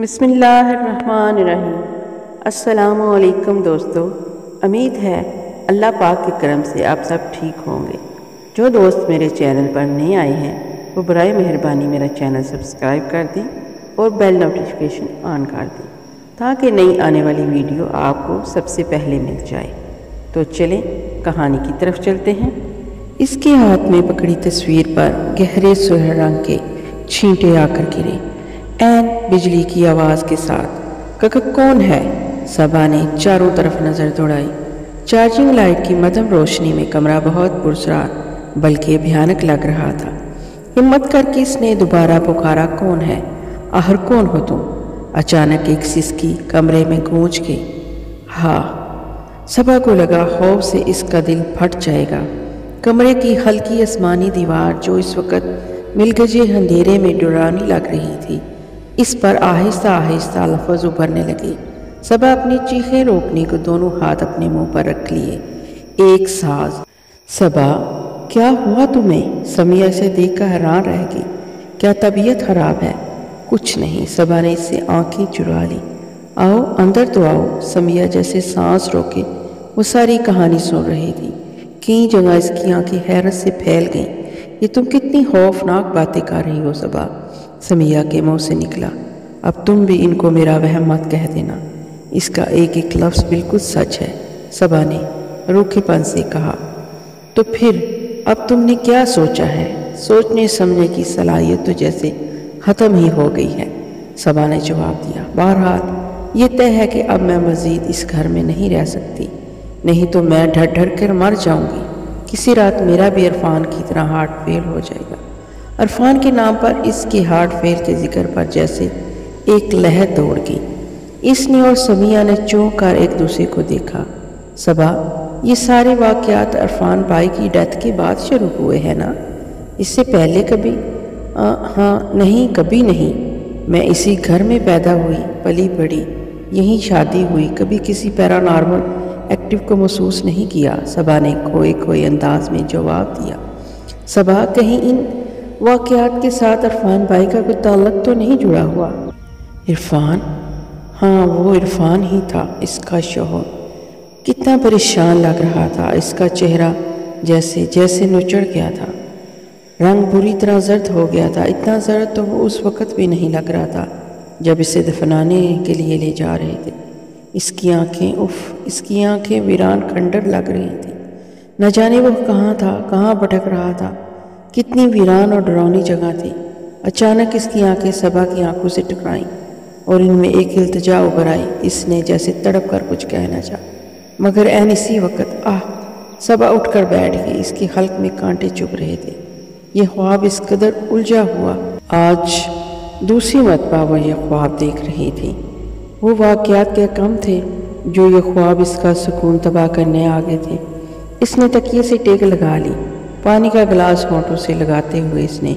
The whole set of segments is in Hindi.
बिसमीम असलकुम दोस्तों, उम्मीद है अल्लाह पाक के करम से आप सब ठीक होंगे। जो दोस्त मेरे चैनल पर नए आए हैं, वो बर मेहरबानी मेरा चैनल सब्सक्राइब कर दें और बेल नोटिफिकेशन ऑन कर दें, ताकि नई आने वाली वीडियो आपको सबसे पहले मिल जाए। तो चलें, कहानी की तरफ़ चलते हैं। इसके हाथ में पकड़ी तस्वीर पर गहरे सुहर रंग के छींटे आकर गिरे। एन बिजली की आवाज़ के साथ। कक कौन है? सबा ने चारों तरफ़ नज़र दौड़ाई। चार्जिंग लाइट की मदम रोशनी में कमरा बहुत पुरसरार, बल्कि भयानक लग रहा था। हिम्मत करके इसने दोबारा पुकारा, कौन है? आहर कौन हो तुम? अचानक एक सिसकी कमरे में गूंज गई। हाँ। सबा को लगा, खौफ से इसका दिल फट जाएगा। कमरे की हल्की आसमानी दीवार जो इस वक्त मिलगजे अंधेरे में डरानी लग रही थी इस पर आहिस्ता आहिस्ता लफज उभरने लगे। सबा अपनी चीखें रोकने को दोनों हाथ अपने मुँह पर रख लिए। एक साज, सबा, क्या हुआ तुम्हें? समिया से देखकर हैरान रह गई। क्या तबीयत खराब है? कुछ नहीं, सबा ने इससे आँखें चुरा ली। आओ, अंदर तो आओ। समिया जैसे सांस रोके, वो सारी कहानी सुन रही थी। कई जगह इसकी आँखें हैरत से फैल गईं। ये तुम कितनी खौफनाक बातें कर रही हो, सबा। समिया के मुँह से निकला। अब तुम भी इनको मेरा वहम मत कह देना। इसका एक एक लफ्ज़ बिल्कुल सच है सबा ने रूखेपन से कहा। तो फिर, अब तुमने क्या सोचा है? सोचने समझने की सलाहियत तो जैसे ख़त्म ही हो गई है सबा ने जवाब दिया। बहरहाल, ये तय है कि अब मैं मज़ीद इस घर में नहीं रह सकती। नहीं तो मैं ढर ढर कर मर जाऊँगी। किसी रात मेरा भी इरफान की तरह हार्ट फेल हो जाएगा। इरफान के नाम पर इसके फेल के ज़िक्र पर जैसे एक लहर दौड़ गई। इसने और समिया ने चौंक कर एक दूसरे को देखा। सबा ये सारे वाक़ात अरफान भाई की डेथ के बाद शुरू हुए हैं ना? इससे पहले कभी? आ, हाँ नहीं कभी नहीं। मैं इसी घर में पैदा हुई पली बड़ी यहीं शादी हुई कभी किसी पैरानॉर्मल एक्टिव को महसूस नहीं किया। सबा ने खोए खोए अंदाज में जवाब दिया। सबा कहीं इन वाक़ात के साथ इरफान भाई का कोई ताल्लुक तो नहीं जुड़ा हुआ? इरफान? हाँ वो इरफान ही था, इसका शोहर। कितना परेशान लग रहा था, इसका चेहरा जैसे जैसे नुचड़ गया था। रंग बुरी तरह जर्द हो गया था, इतना जर्द तो वो उस वक़्त भी नहीं लग रहा था, जब इसे दफनाने के लिए ले जा रहे थे। इसकी आँखें, उफ, इसकी आँखें वीरान खंडर लग रही थी। न जाने वो कहाँ था, कहाँ भटक रहा था। कितनी वीरान और डरावनी जगह थी। अचानक इसकी आँखें सबा की आँखों से टकराईं और इनमें एक इल्तजा उभर आई, इसने जैसे तड़प कर कुछ कहना चाहा मगर एन इसी वक्त, आह सबा उठकर बैठ गई, इसके हल्क में कांटे चुभ रहे थे। ये ख्वाब इस कदर उलझा हुआ, आज दूसरी मतबा वह यह ख्वाब देख रही थी। वो वाक़ात के कम थे, जो ये ख्वाब इसका सुकून तबाह करने आ गए थे। इसने तकिए से टेक लगा ली पानी का गिलास होंठों से लगाते हुए इसने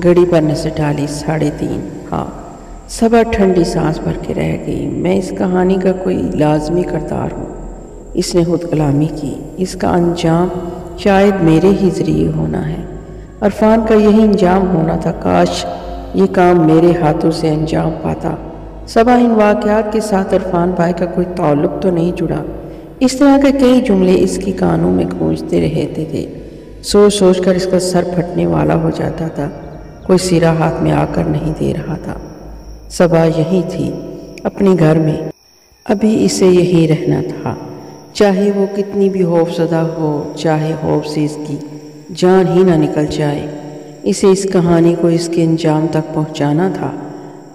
घड़ी पर नज़र डाली, साढ़े तीन। हाँ सबा ठंडी सांस भर के रह गई। मैं इस कहानी का कोई लाजमी करतार हूँ। इसने खुद कलामी की। इसका अंजाम शायद मेरे ही ज़रिए होना है। अरफान का यही अंजाम होना था, काश ये काम मेरे हाथों से अंजाम पाता। सबा इन वाक़ात के साथ अरफान भाई का कोई ताल्लुक तो नहीं जुड़ा। इस तरह के कई जुमले इसकी कानों में गूंजते रहते थे। सोच सोच कर इसका सर फटने वाला हो जाता था। कोई सिरा हाथ में आकर नहीं दे रहा था। सबा यही थी अपने घर में। अभी इसे यही रहना था। चाहे वो कितनी भी खौफजदा हो, चाहे खौफ से इसकी जान ही ना निकल जाए। इसे इस कहानी को इसके अंजाम तक पहुंचाना था।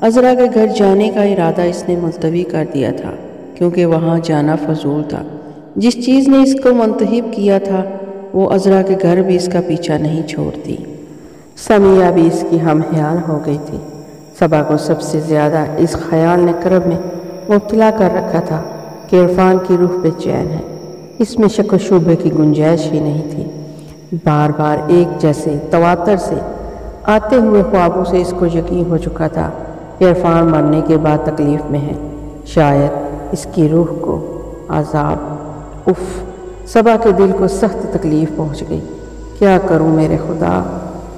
अजरा के घर जाने का इरादा इसने मुलतवी कर दिया था, क्योंकि वहाँ जाना फजूल था। जिस चीज़ ने इसको मंतहब किया था वो अजरा के घर भी इसका पीछा नहीं छोड़ती। समिया भी इसकी हम ख्याल हो गई थी। सबा को सबसे ज़्यादा इस ख्याल ने करब में मुबतला कर रखा था कि इरफान की रूह पे चैन है। इसमें शक व शुबे की गुंजाइश ही नहीं थी। बार बार एक जैसे तवातर से आते हुए ख्वाबों से इसको यकीन हो चुका था कि इरफान मरने के बाद तकलीफ़ में है। शायद इसकी रूह को आज़ाब, उफ। सबा के दिल को सख्त तकलीफ़ पहुँच गई। क्या करूँ मेरे खुदा?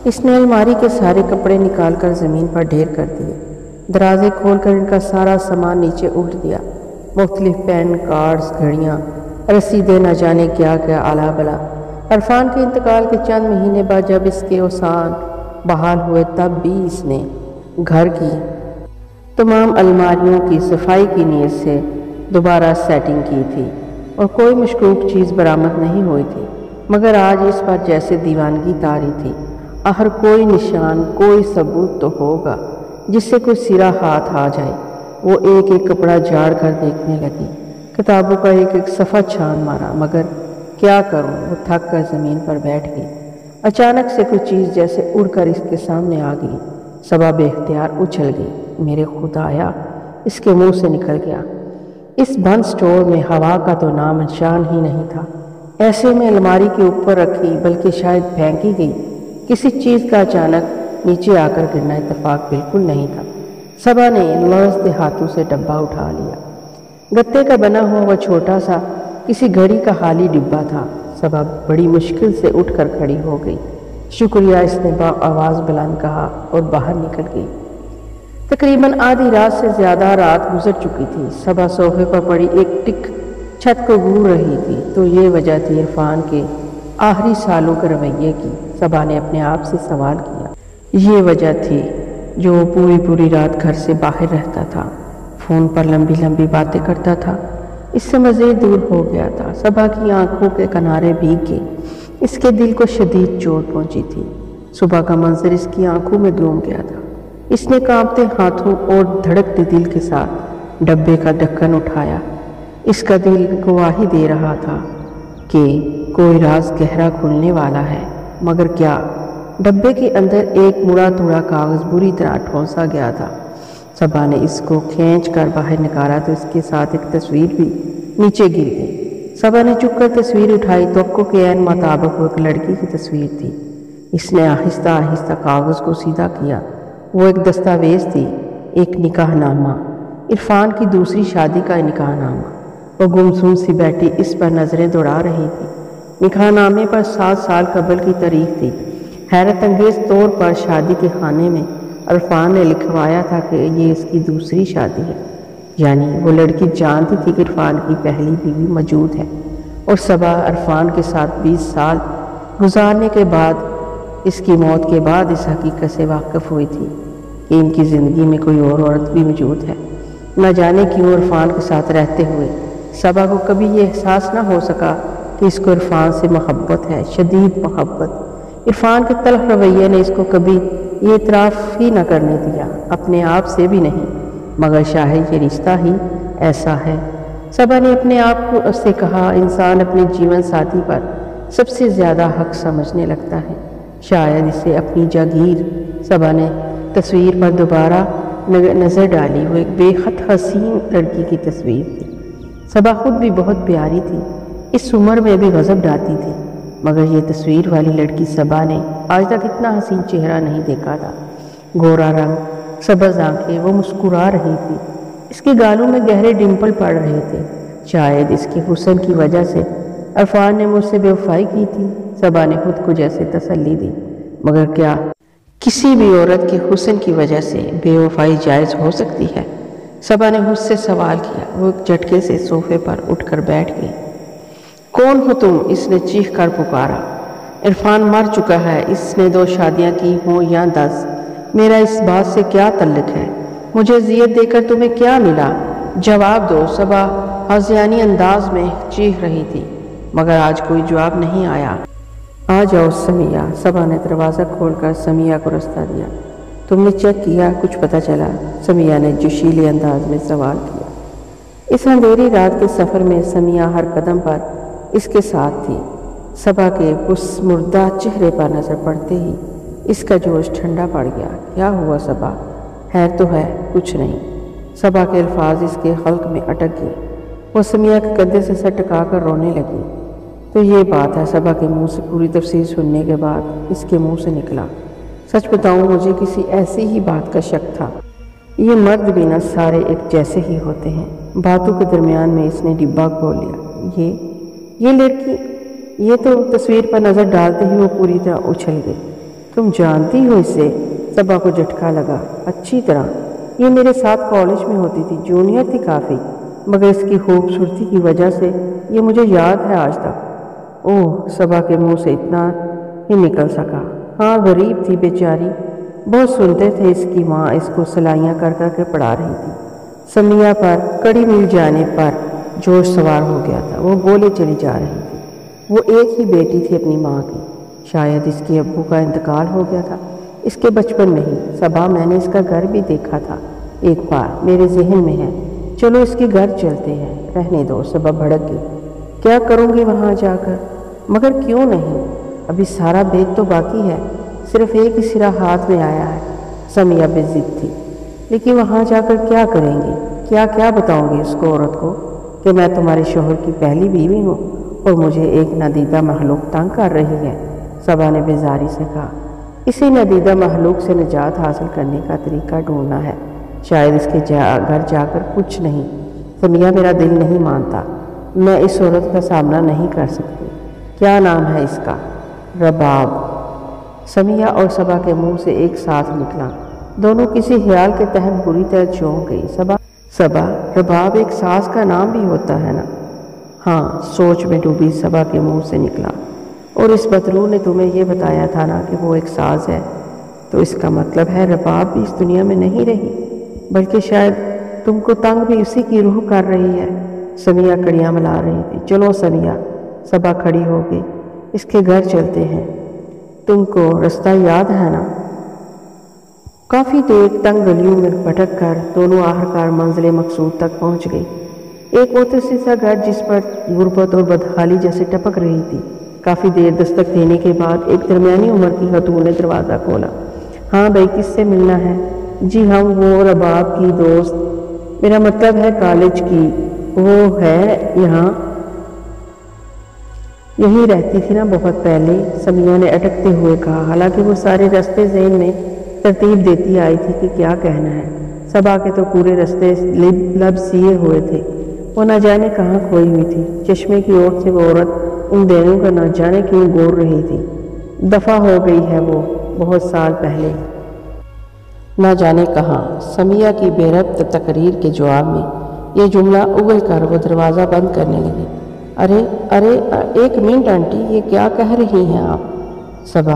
इसने अलमारी के सारे कपड़े निकाल कर ज़मीन पर ढेर कर दिए। दराजे खोलकर इनका सारा सामान नीचे उल्ट दिया। मुख्तलिफ़ पेन, कार्ड्स, घड़ियाँ रसीदे न जाने क्या क्या आला बला अरफान के इंतकाल के चंद महीने बाद जब इसके ओसान बहाल हुए तब भी इसने घर की तमाम अलमारियों की सफ़ाई की नीयत से दोबारा सेटिंग की थी। और कोई मशकूक चीज़ बरामद नहीं हुई थी। मगर आज इस पर जैसे दीवानगी तारी थी हर कोई निशान, कोई सबूत तो होगा, जिससे कोई सिरा हाथ आ जाए। वो एक एक कपड़ा झाड़ कर देखने लगी। किताबों का एक एक सफ़ा छान मारा, मगर क्या करूँ? वो थक कर ज़मीन पर बैठ गई। अचानक से कोई चीज़ जैसे उड़कर इसके सामने आ गई। सबा बेख्तियार उछल गई। मेरे खुदाया इसके मुँह से निकल गया। इस बंद स्टोर में हवा का तो नाम निशान ही नहीं था। ऐसे में अलमारी के ऊपर रखी, बल्कि शायद फेंकी गई। किसी चीज़ का अचानक नीचे आकर गिरना इतफाक बिल्कुल नहीं था। सबा ने लड़ते हाथों से डब्बा उठा लिया। गत्ते का बना हुआ वह छोटा सा, किसी घड़ी का खाली डिब्बा था। सबा बड़ी मुश्किल से उठकर खड़ी हो गई। शुक्रिया, इसने आवाज़ बुलंद कहा और बाहर निकल गई। तकरीबन आधी रात से ज़्यादा रात गुजर चुकी थी। सबा सोफे पर पड़ी एक टिक छत को घूर रही थी तो ये वजह थी इरफान के आखिरी सालों के रवैये की। सबा ने अपने आप से सवाल किया। ये वजह थी जो पूरी पूरी रात घर से बाहर रहता था, फ़ोन पर लंबी लंबी बातें करता था। इससे मज़ीद दूर हो गया था। सबा की आँखों के किनारे भीग गए इसके दिल को शदीद चोट पहुँची थी। सुबह का मंजर इसकी आँखों में डूम गया था। इसने कांपते हाथों और धड़कते दिल के साथ डब्बे का ढक्कन उठाया। इसका दिल गवाही दे रहा था कि कोई राज गहरा खुलने वाला है, मगर क्या डब्बे के अंदर एक मुड़ा तुड़ा कागज़ बुरी तरह ठोंसा गया था। सबा ने इसको खींच कर बाहर निकाला तो इसके साथ एक तस्वीर भी नीचे गिर गई। सबा ने चुप कर तस्वीर उठाई। तो के मुताबिक वो एक लड़की की तस्वीर थी। इसने आहिस्ता आहिस्ता कागज़ को सीधा किया। वो एक दस्तावेज़ थी, एक निकाहनामा। इरफान की दूसरी शादी का निकाहनामा। वो गुमसुम सी बैठी इस पर नज़रें दौड़ा रही थी। निकाहनामे पर सात साल कबल की तारीख थी। हैरत अंगेज़ तौर पर शादी के खाने में अरफान ने लिखवाया था कि ये इसकी दूसरी शादी है। यानी वो लड़की जानती थी कि इरफान की पहली बीवी मौजूद है। और सबा अरफान के साथ 20 साल गुजारने के बाद इसकी मौत के बाद इस हकीकत से वाकिफ़ हुई थी कि इनकी ज़िंदगी में कोई और औरत भी मौजूद है। न जाने क्यों इरफान के साथ रहते हुए सबा को कभी ये एहसास ना हो सका कि इसको इरफान से मोहब्बत है, शदीद मोहब्बत। इरफान के तलख रवैये ने इसको कभी ये इतराफ़ ही ना करने दिया, अपने आप से भी नहीं, मगर शायद ये रिश्ता ही ऐसा है। सबा ने अपने आप को से कहा, इंसान अपने जीवन साथी पर सबसे ज़्यादा हक समझने लगता है। शायद इसे अपनी जागीर सबा ने तस्वीर पर दोबारा नज़र डाली। वो एक बेहद हसीन लड़की की तस्वीर थी। सबा खुद भी बहुत प्यारी थी। इस उम्र में भी गज़ब डाती थी। मगर ये तस्वीर वाली लड़की सबा ने आज तक इतना हसीन चेहरा नहीं देखा था। गोरा रंग सबज आँखें वो मुस्कुरा रही थी। इसके गालों में गहरे डिम्पल पड़ रहे थे। शायद इसके हुसन की वजह से अरफान ने मुझसे बेवफाई की थी। सबा ने खुद को जैसे तसल्ली दी। मगर क्या किसी भी औरत के हुसन की वजह से बेवफाई जायज़ हो सकती है? सबा ने मुझसे सवाल किया। वो एक झटके से सोफे पर उठकर बैठ गई। कौन हो तुम? इसने चीख कर पुकारा। इरफान मर चुका है। इसने दो शादियाँ की हों या दस। मेरा इस बात से क्या तल्लक है? मुझे जियत देकर तुम्हें क्या मिला? जवाब दो। सबा हजियानी अंदाज में चीख रही थी। मगर आज कोई जवाब नहीं आया। आ जाओ समिया, सभा ने दरवाज़ा खोलकर समिया को रास्ता दिया। तुमने चेक किया, कुछ पता चला, समिया ने जोशीले अंदाज में सवाल किया। इस अंधेरी रात के सफ़र में समिया हर कदम पर इसके साथ थी। सभा के उस मुर्दा चेहरे पर नज़र पड़ते ही इसका जोश ठंडा पड़ गया। क्या हुआ सबा है तो है, कुछ नहीं। सबा के अल्फाज इसके हल्क में अटक गए। वो समिया के कंधे से सर टका कर रोने लगी। तो ये बात है सबा के मुँह से, पूरी तफसीर सुनने के बाद इसके मुँह से निकला। सच बताऊँ, मुझे किसी ऐसी ही बात का शक था। ये मर्द भी ना सारे एक जैसे ही होते हैं। बातों के दरमियान में इसने डिब्बा खोल लिया। ये ये लड़की, ये तो तस्वीर पर नज़र डालते ही वो पूरी तरह उछल गई। तुम जानती हो इसे? सबा को झटका लगा। अच्छी तरह। ये मेरे साथ कॉलेज में होती थी जूनियर थी काफ़ी। मगर इसकी खूबसूरती की वजह से ये मुझे याद है आज तक। ओह, सबा के मुँह से इतना ही निकल सका। हाँ गरीब थी बेचारी। बहुत सुनते थे इसकी माँ, इसको सिलाइयाँ कर कर के पढ़ा रही थी। समिया पर, कड़ी मिल जाने पर जोश सवार हो गया था। वो बोले चली जा रही थी। वो एक ही बेटी थी अपनी माँ की। शायद इसके अब्बू का इंतकाल हो गया था। इसके बचपन में ही। सबा, मैंने इसका घर भी देखा था। एक बार, मेरे जहन में है। चलो इसके घर चलते हैं। रहने दो, सबा भड़क गई। क्या करूँगी वहाँ जाकर? मगर क्यों नहीं? अभी सारा बेग तो बाकी है। सिर्फ़ एक ही सिरा हाथ में आया है। समिया बेजिद थी। लेकिन वहाँ जाकर क्या करेंगे? क्या क्या बताऊँगी उसको औरत को? कि मैं तुम्हारे शोहर की पहली बीवी हूँ और मुझे एक नदीदा महलूक तंग कर रही है सबा ने बेजारी से कहा। इसी नदीदा महलूक से निजात हासिल करने का तरीका ढूंढना है। शायद इसके जा, घर जाकर कुछ नहीं। समिया मेरा दिल नहीं मानता। मैं इस औरत का सामना नहीं कर सकती। क्या नाम है इसका? रबाब। समिया और सबा के मुँह से एक साथ निकला। दोनों किसी ख्याल के तहत बुरी तरह चौंक गई। सबा सबा, रबाब एक सास का नाम भी होता है ना? हाँ सोच में डूबी सबा के मुँह से निकला। और इस बदरू ने तुम्हें यह बताया था ना कि वो एक साज है? तो इसका मतलब है रबाब भी इस दुनिया में नहीं रही, बल्कि शायद तुमको तंग भी उसी की रूह कर रही है। समिया कड़ियाँ मिला रही थी। चलो समिया सबा खड़ी हो गई इसके घर चलते हैं। तुमको रास्ता याद है ना? काफ़ी देर तंग गलियों में भटक कर दोनों आखिरकार मंजिल मकसूद तक पहुँच गई। एक मोतसी सा घर जिस पर गुर्बत और बदहाली जैसे टपक रही थी। काफ़ी देर दस्तक देने के बाद एक दरमियानी उम्र की खतून ने दरवाज़ा खोला। हाँ भाई, किससे मिलना है? जी हम, वो रबाब की दोस्त। मेरा मतलब है कॉलेज की। वो है यहाँ। यही रहती थी ना बहुत पहले। समिया ने अटकते हुए कहा। हालाँकि वो सारे रास्ते जेन में तरतीब देती आई थी कि क्या कहना है। सब आके तो पूरे रास्ते लब सिए हुए थे। वो ना जाने कहाँ खोई हुई थी। चश्मे की ओर से वो औरत उन देनों का न जाने क्यों गोर रही थी। दफ़ा हो गई है वो बहुत साल पहले। न जाने कहाँ। समिया की बेरब्त तकरीर के जवाब में ये जुमला उगल कर वो दरवाज़ा बंद करने लगी। अरे अरे, एक मिनट आंटी, ये क्या कह रही हैं आप? सबा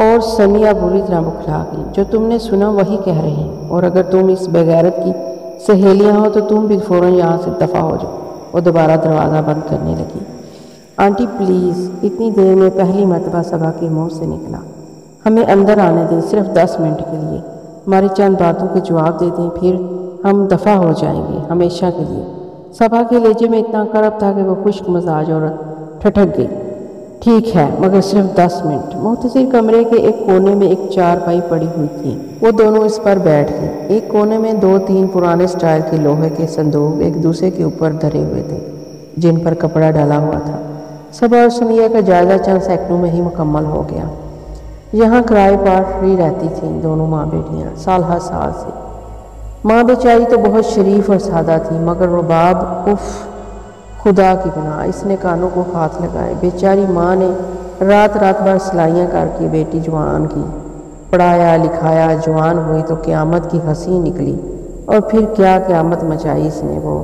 और समिया बुरी तरह बुखला गई जो तुमने सुना वही कह रही हैं। और अगर तुम इस बगैरत की सहेलियाँ हो तो तुम भी फ़ौर यहाँ से दफ़ा हो जाओ, और दोबारा दरवाज़ा बंद करने लगी। आंटी प्लीज़ इतनी देर में पहली मरतबा सबा के मुँह से निकला। हमें अंदर आने दें, सिर्फ़ दस मिनट के लिए। हमारी चंद बातों के जवाब दे दें, फिर हम दफ़ा हो जाएँगे, हमेशा के लिए। सभा के लेजे में इतना करब था कि वो खुश्क मजाज औरत ठटक गई। ठीक है, मगर सिर्फ़ दस मिनट। मुख्तर कमरे के एक कोने में एक चार पाई पड़ी हुई थी। वो दोनों इस पर बैठ गए। एक कोने में दो तीन पुराने स्टाइल के लोहे के संदूक, एक दूसरे के ऊपर धरे हुए थे, जिन पर कपड़ा डाला हुआ था। सब और सुनिया का जायजा चंद सैकड़ों में ही मुकम्मल हो गया। यहाँ किराए पर फ्री रहती थी दोनों माँ बेटियाँ साल हर साल से। माँ बेचारी तो बहुत शरीफ और सादा थी, मगर रुबाब उफ, खुदा की बना इसने कानों को हाथ लगाए। बेचारी माँ ने रात रात भर सिलाइयाँ करके बेटी जवान की, पढ़ाया, लिखाया, जवान हुई तो क़्यामत की हँसी निकली। और फिर क्या क़्यामत मचाई इसने वो?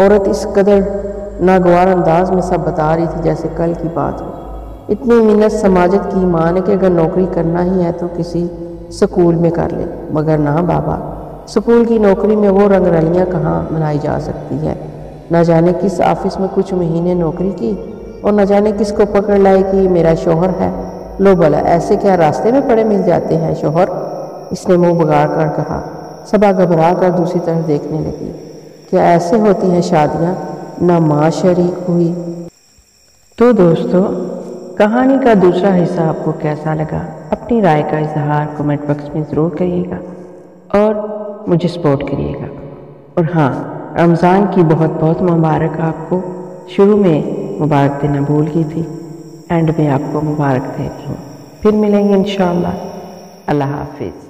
औरत इस कदर नागवार अंदाज में सब बता रही थी जैसे कल की बात हो। इतनी मिन्नत समाजत की माँ ने कि अगर नौकरी करना ही है तो किसी स्कूल में कर ले, मगर ना बाबा। स्कूल की नौकरी में वो रंगरलियाँ कहाँ मनाई जा सकती है? न जाने किस ऑफ़िस में कुछ महीने नौकरी की और न जाने किसको पकड़ लाई कि मेरा शोहर है। लो बोला ऐसे क्या रास्ते में पड़े मिल जाते हैं शोहर? इसने मुँह बगाड़ कर कहा। सबा घबरा कर दूसरी तरफ़ देखने लगी। क्या ऐसे होती हैं शादियाँ? न माँ शरीक हुई। तो दोस्तों, कहानी का दूसरा हिस्सा आपको कैसा लगा? अपनी राय का इजहार कमेंट बॉक्स में ज़रूर करिएगा। और मुझे सपोर्ट करिएगा। और हाँ रमज़ान की बहुत बहुत मुबारक आपको। शुरू में मुबारक देना भूल गई थी, एंड में आपको मुबारक दे रही हूँ। फिर मिलेंगे इन अल्लाह हाफिज़।